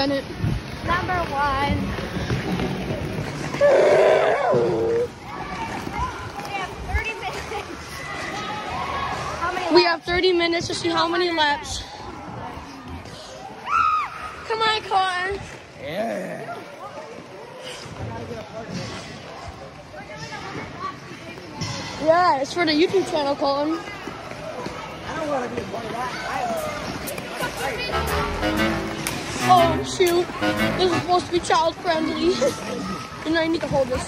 Bennett? Number one. We have 30 minutes. How many We have 30 minutes to see how many laps. Come on, Colton. Yeah. Yeah, it's for the YouTube channel, Colton. Oh shoot! This is supposed to be child friendly. and I need to hold this.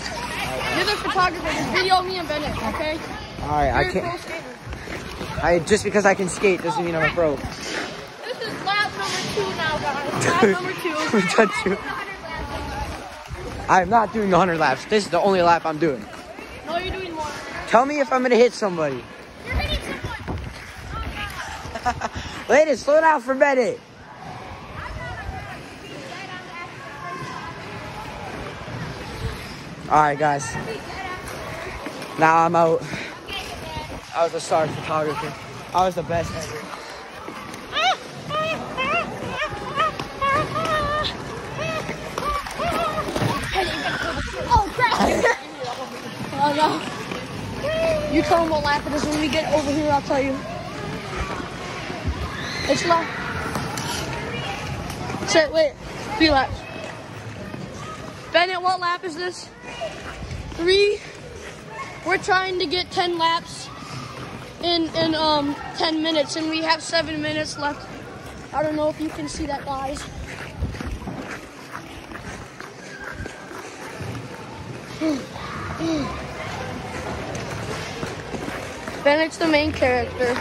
You're the photographer. Just video me and Bennett, okay? All right, I can't. I just because I can skate doesn't mean I'm a pro. This is lap number two now, guys. Lap number two. I'm not doing the 100 laps. This is the only lap I'm doing. No, you're doing more. Tell me if I'm gonna hit somebody. You're hitting someone. Oh, Ladies, slow down for Bennett. All right, guys. Now I'm out. I was a star photographer. I was the best ever. Oh. Oh no. You tell what lap it is when we get over here, I'll tell you. It's lap. Say, wait, three laps. Bennett, what lap is this? Three. We're trying to get 10 laps in, in um 10 minutes, and we have seven minutes left. I don't know if you can see that, guys. Bennett's the main character.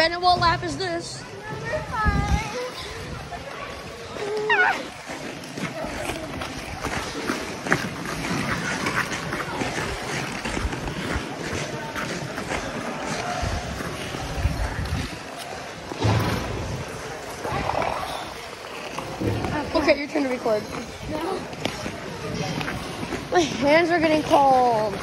Bennett, what lap is this? Okay, your turn to record. My hands are getting cold.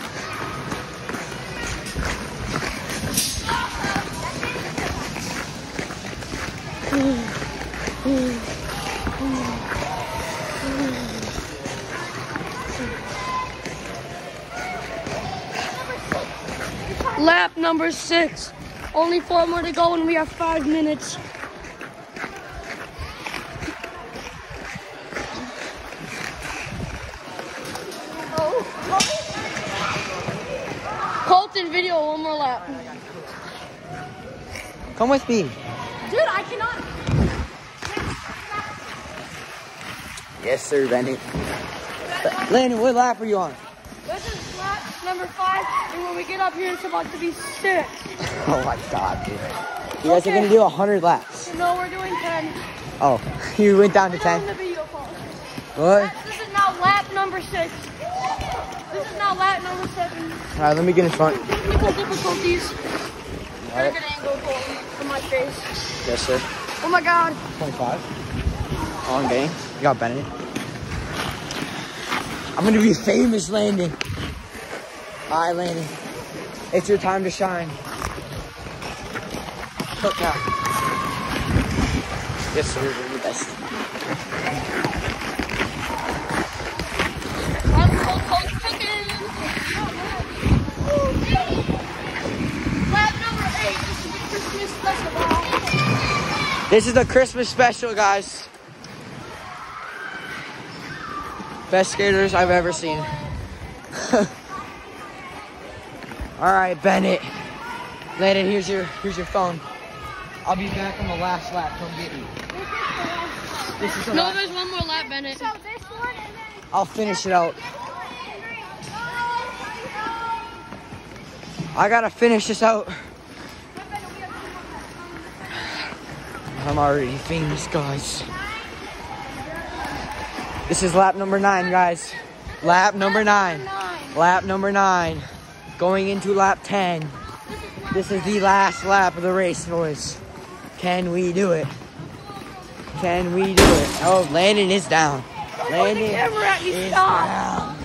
Lap number six. Only four more to go and we have five minutes. Colton, video one more lap. Come with me. I cannot. Yes, sir, Bennett. Landon, what lap are you on? This is lap number five, and when we get up here, it's about to be six. Oh my God, dude. You guys are gonna do 100 laps. No, we're doing ten. Oh, you went down to Put it on 10. the video call. What? This is now lap number six. This is now lap number seven. All right, let me get in front. Technical difficulties. Right. Yes, sir. Oh my God. 25. On game. You got Bennett. I'm gonna be famous, Landon. All right, Landon. It's your time to shine. Look now. Yes, sir. You're the best. I'm Colt Colt Chicken. Lap number eight. This is the Christmas special. This is the Christmas special, guys. Best skaters I've ever seen. All right, Bennett. Landon, here's your here's your phone. I'll be back on the last lap. Come get me. This is the No, last. there's one more lap, Bennett. So this one and then. I'll finish it out. Oh, I gotta finish this out. I'm already famous, guys. This is lap number nine, guys. Lap number nine. Lap number nine. Going into lap 10. This is the last lap of the race, boys. Can we do it? Can we do it? Oh, Landon is down. Oh, Landon at me, is down.